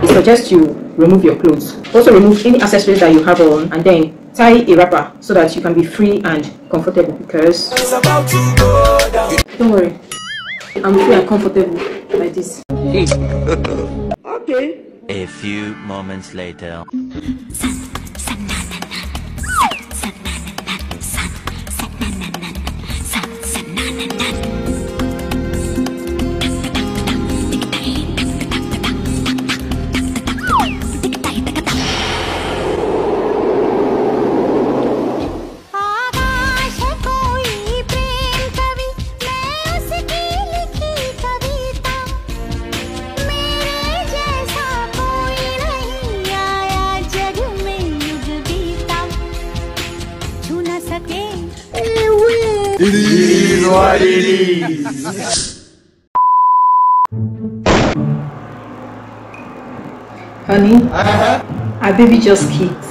I suggest you remove your clothes. Also remove any accessories that you have on and then tie a wrapper so that you can be free and comfortable because don't worry I'm free and comfortable like this. Okay. A few moments later. It is what it is. Honey, uh-huh. our baby just kicked.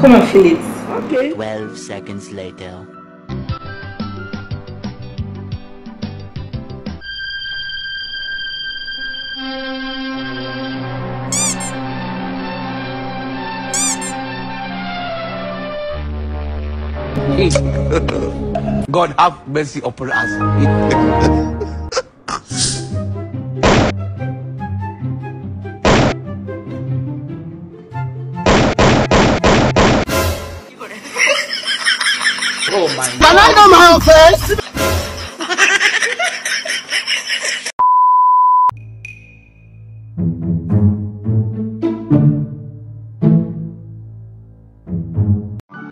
Come and feel it. Okay. 12 seconds later. God have mercy upon us. oh my God.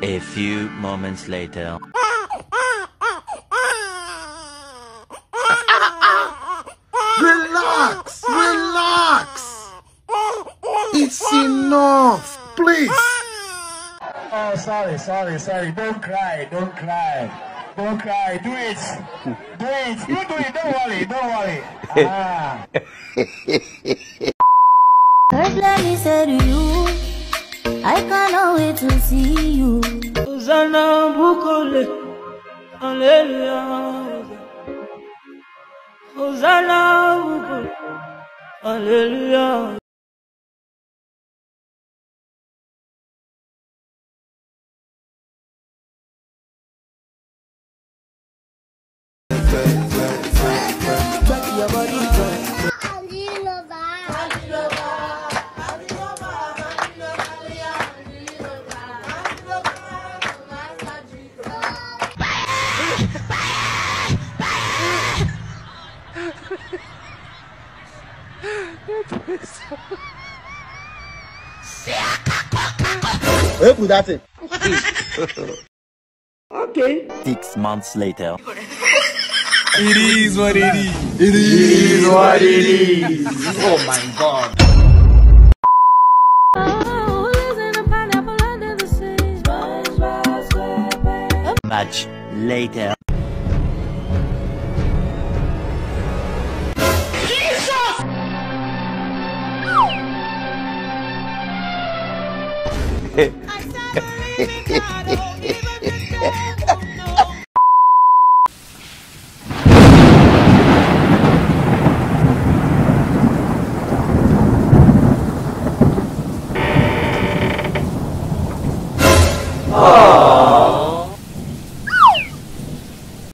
A few moments later. Sorry, sorry, sorry. Don't cry, don't cry. Don't cry. Do it. Do it. You do it. Don't worry, don't worry. Ah. First let me say to you I cannot wait to see you Hosanna Bukole, Hallelujah. Hosanna Bukole. Where put that thing? Okay. Six months later. It is what it is. It is what it is. Oh my God. Oh, listen to pineapple under the sea Much later.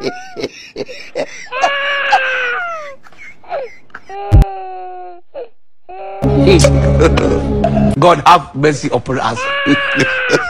God have mercy upon us.